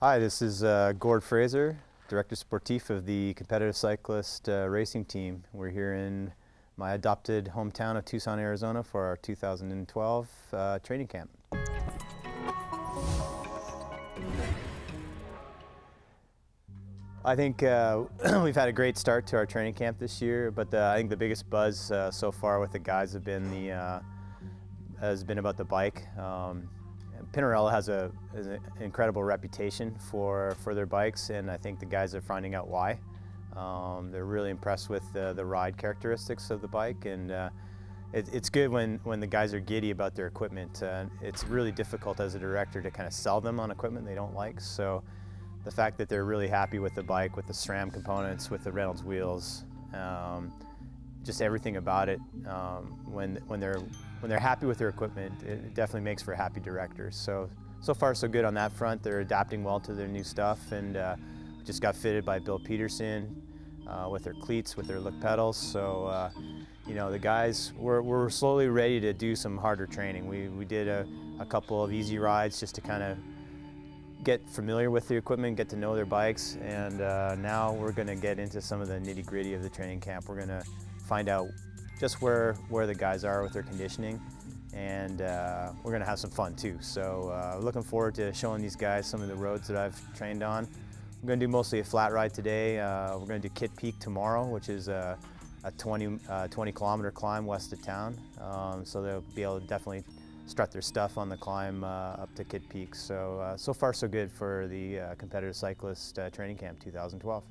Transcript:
Hi, this is uh, Gord Fraser, Director Sportif of the Competitive Cyclist uh, Racing Team. We're here in my adopted hometown of Tucson, Arizona for our 2012 uh, training camp. I think uh, we've had a great start to our training camp this year, but the, I think the biggest buzz uh, so far with the guys have been the uh, has been about the bike. Um, Pinarello has, a, an incredible reputation for, for their bikes, and I think the guys are finding out why. Um, they're really impressed with the, the ride characteristics of the bike, and uh, it, it's good when, when the guys are giddy about their equipment. Uh, it's really difficult as a director to kind of sell them on equipment they don't like. So the fact that they're really happy with the bike, with the SRAM components, with the Reynolds wheels, um, just everything about it. Um, when when they're when they're happy with their equipment, it definitely makes for happy directors. So so far so good on that front. They're adapting well to their new stuff, and uh, just got fitted by Bill Peterson uh, with their cleats, with their look pedals. So. Uh, you know, the guys, we're, we're slowly ready to do some harder training. We, we did a, a couple of easy rides just to kind of get familiar with the equipment, get to know their bikes, and uh, now we're going to get into some of the nitty gritty of the training camp. We're going to find out just where, where the guys are with their conditioning and uh, we're going to have some fun too. So uh, looking forward to showing these guys some of the roads that I've trained on. We're going to do mostly a flat ride today. Uh, we're going to do Kitt Peak tomorrow, which is a, a 20, uh, 20 kilometer climb west of town. Um, so they'll be able to definitely strut their stuff on the climb uh, up to Kitt Peak. So, uh, so far so good for the Competitive Cyclist Training Camp 2012.